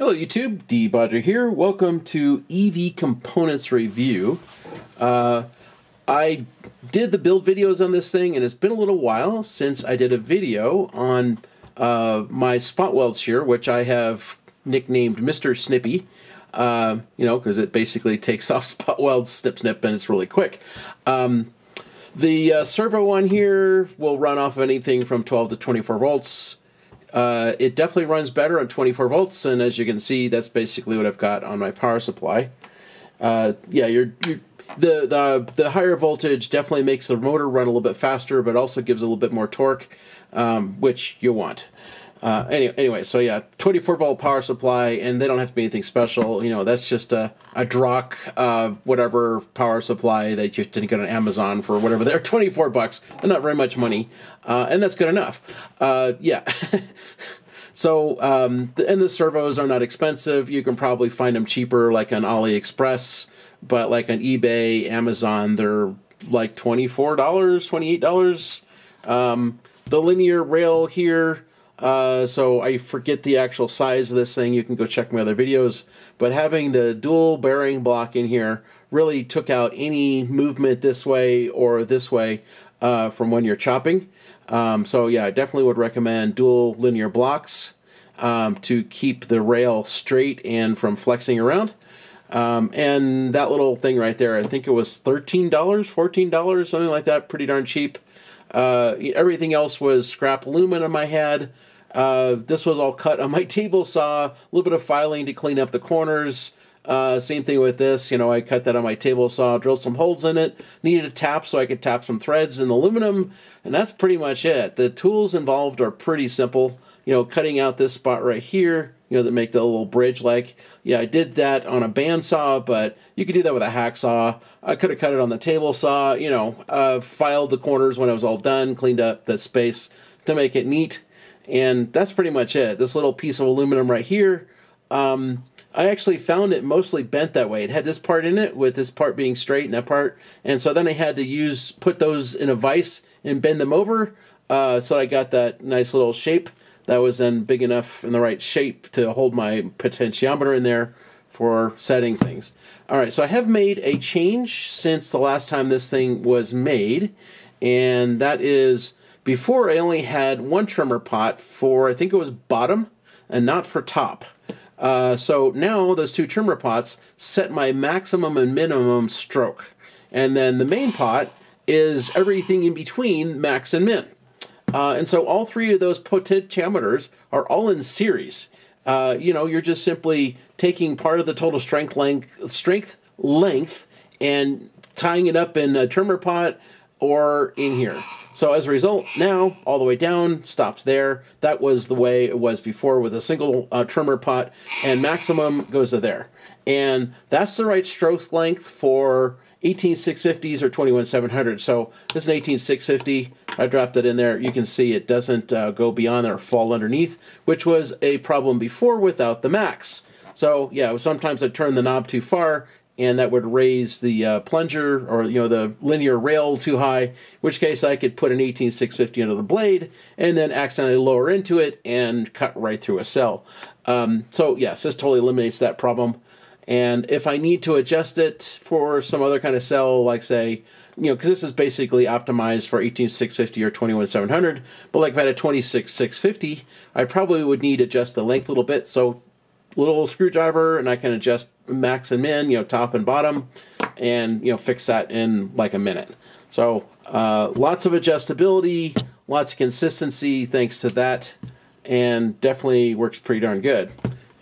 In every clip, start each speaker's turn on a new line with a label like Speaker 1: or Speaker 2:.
Speaker 1: Hello YouTube, De-bodger here. Welcome to EV Components Review. Uh, I did the build videos on this thing and it's been a little while since I did a video on uh, my spot weld shear, which I have nicknamed Mr. Snippy. Uh, you know, because it basically takes off spot welds, snip snip, and it's really quick. Um, the uh, servo one here will run off of anything from 12 to 24 volts. Uh, it definitely runs better on 24 volts, and as you can see, that's basically what I've got on my power supply. Uh, yeah, you're, you're, the the the higher voltage definitely makes the motor run a little bit faster, but also gives a little bit more torque, um, which you want. Uh, anyway, anyway, so yeah, 24 volt power supply, and they don't have to be anything special. You know, that's just a a DROK, uh, whatever power supply that you didn't get on Amazon for whatever they're 24 bucks. They're not very much money, uh, and that's good enough. Uh, yeah. so, um, the, and the servos are not expensive. You can probably find them cheaper, like on AliExpress, but like on eBay, Amazon, they're like $24, $28. Um, the linear rail here uh, so I forget the actual size of this thing. You can go check my other videos. But having the dual bearing block in here really took out any movement this way or this way uh, from when you're chopping. Um, so yeah, I definitely would recommend dual linear blocks um, to keep the rail straight and from flexing around. Um, and that little thing right there, I think it was $13, $14, something like that, pretty darn cheap. Uh, everything else was scrap aluminum I had. Uh, this was all cut on my table saw, a little bit of filing to clean up the corners. Uh, same thing with this, you know, I cut that on my table saw, drilled some holes in it, needed a tap so I could tap some threads in the aluminum, and that's pretty much it. The tools involved are pretty simple. You know, cutting out this spot right here, you know, that make the little bridge like. Yeah, I did that on a bandsaw, but you could do that with a hacksaw. I could have cut it on the table saw, you know, uh, filed the corners when it was all done, cleaned up the space to make it neat and that's pretty much it. This little piece of aluminum right here, um, I actually found it mostly bent that way. It had this part in it with this part being straight and that part, and so then I had to use put those in a vise and bend them over, uh, so I got that nice little shape that was then big enough in the right shape to hold my potentiometer in there for setting things. All right, so I have made a change since the last time this thing was made, and that is before I only had one trimmer pot for, I think it was bottom and not for top. Uh, so now those two trimmer pots set my maximum and minimum stroke. And then the main pot is everything in between max and min. Uh, and so all three of those potentiometers are all in series. Uh, you know, you're just simply taking part of the total strength length, strength length, and tying it up in a trimmer pot or in here. So as a result, now all the way down stops there. That was the way it was before with a single uh, trimmer pot, and maximum goes to there. And that's the right stroke length for 18650s or 21700. So this is an 18650. I dropped it in there. You can see it doesn't uh, go beyond or fall underneath, which was a problem before without the max. So yeah, sometimes I turn the knob too far and that would raise the uh, plunger or you know the linear rail too high. In which case, I could put an 18650 under the blade and then accidentally lower into it and cut right through a cell. Um, so yes, this totally eliminates that problem. And if I need to adjust it for some other kind of cell, like say, you know, because this is basically optimized for 18650 or 21700, but like if I had a 26650, I probably would need to adjust the length a little bit. So little screwdriver and I can adjust max and min, you know, top and bottom, and you know, fix that in like a minute. So uh, lots of adjustability, lots of consistency thanks to that, and definitely works pretty darn good.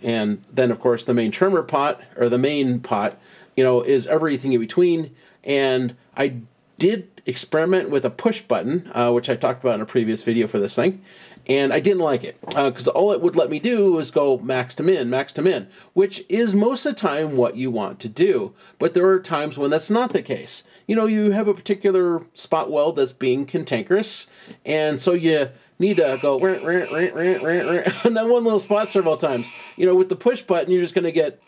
Speaker 1: And then of course the main trimmer pot or the main pot, you know, is everything in between. And I did experiment with a push button, uh, which I talked about in a previous video for this thing, and I didn't like it because uh, all it would let me do was go max to min, max to min, which is most of the time what you want to do. But there are times when that's not the case. You know, you have a particular spot weld that's being cantankerous, and so you need to go rant, rant, rant, rant, rant, rant, on that one little spot several times. You know, with the push button, you're just going to get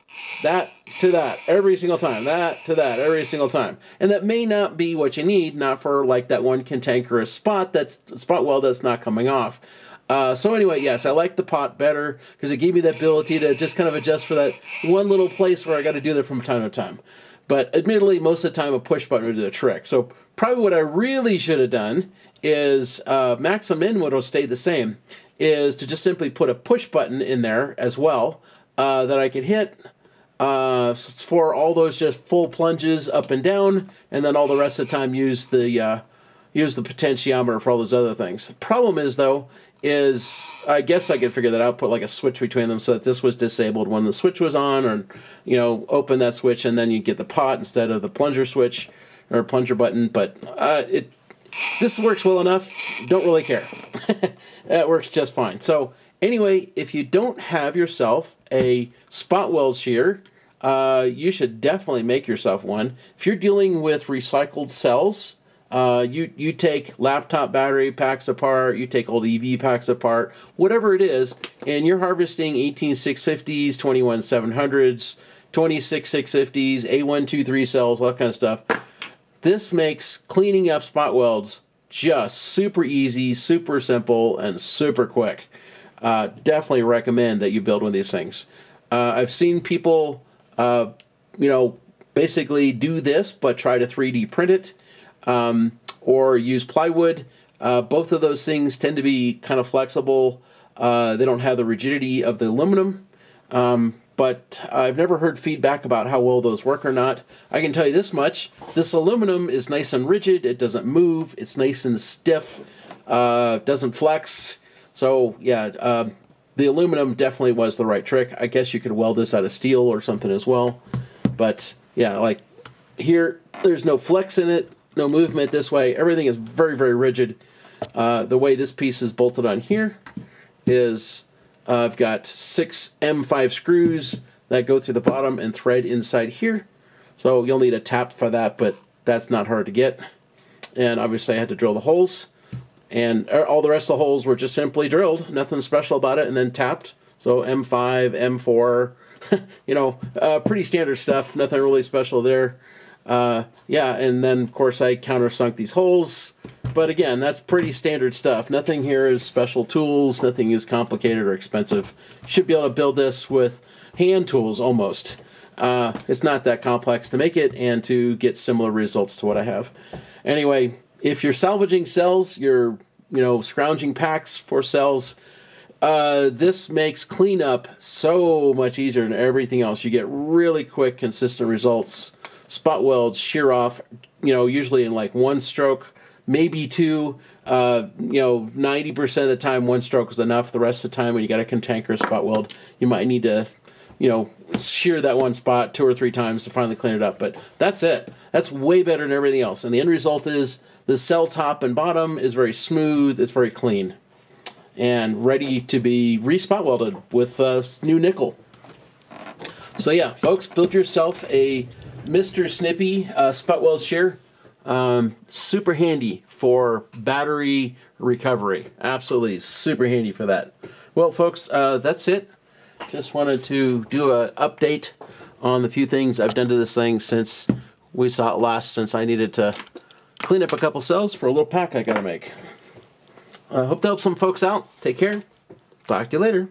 Speaker 1: that to that every single time, that to that every single time. And that may not be what you need, not for like that one cantankerous spot that's spot weld that's not coming off. Uh, so anyway, yes, I like the pot better because it gave me the ability to just kind of adjust for that one little place where I got to do that from time to time. But admittedly, most of the time a push button would do the trick. So probably what I really should have done is uh, and min would have stayed the same. Is to just simply put a push button in there as well uh, that I could hit uh, for all those just full plunges up and down, and then all the rest of the time use the uh, use the potentiometer for all those other things. Problem is though, is I guess I could figure that out, put like a switch between them so that this was disabled when the switch was on, or you know, open that switch and then you get the pot instead of the plunger switch or plunger button. But uh, it this works well enough. Don't really care. it works just fine. So anyway, if you don't have yourself a spot weld shear, uh, you should definitely make yourself one. If you're dealing with recycled cells uh, you you take laptop battery packs apart, you take old EV packs apart, whatever it is, and you're harvesting 18650s, 21700s, 26650s, A123 cells, all that kind of stuff. This makes cleaning up spot welds just super easy, super simple, and super quick. Uh, definitely recommend that you build one of these things. Uh, I've seen people, uh, you know, basically do this, but try to 3D print it um, or use plywood. Uh, both of those things tend to be kind of flexible. Uh, they don't have the rigidity of the aluminum, um, but I've never heard feedback about how well those work or not. I can tell you this much this aluminum is nice and rigid, it doesn't move, it's nice and stiff, uh, doesn't flex. So, yeah, uh, the aluminum definitely was the right trick. I guess you could weld this out of steel or something as well. But, yeah, like here, there's no flex in it no movement this way. Everything is very, very rigid. Uh, the way this piece is bolted on here is uh, I've got six M5 screws that go through the bottom and thread inside here. So you'll need a tap for that, but that's not hard to get. And obviously I had to drill the holes. And er, all the rest of the holes were just simply drilled, nothing special about it, and then tapped. So M5, M4, you know, uh, pretty standard stuff, nothing really special there. Uh, yeah, and then of course I countersunk these holes. But again, that's pretty standard stuff. Nothing here is special tools. Nothing is complicated or expensive. Should be able to build this with hand tools almost. Uh, it's not that complex to make it and to get similar results to what I have. Anyway, if you're salvaging cells, you're you know scrounging packs for cells. Uh, this makes cleanup so much easier than everything else. You get really quick, consistent results spot welds shear off, you know, usually in like one stroke, maybe two. Uh, you know, 90% of the time, one stroke is enough. The rest of the time, when you got a cantankerous spot weld, you might need to, you know, shear that one spot two or three times to finally clean it up. But that's it. That's way better than everything else. And the end result is the cell top and bottom is very smooth, it's very clean, and ready to be re-spot welded with uh, new nickel. So yeah, folks, build yourself a Mr. Snippy uh, spot weld shear. Um, super handy for battery recovery. Absolutely super handy for that. Well, folks, uh, that's it. Just wanted to do an update on the few things I've done to this thing since we saw it last, since I needed to clean up a couple cells for a little pack I gotta make. I uh, hope to help some folks out. Take care. Talk to you later.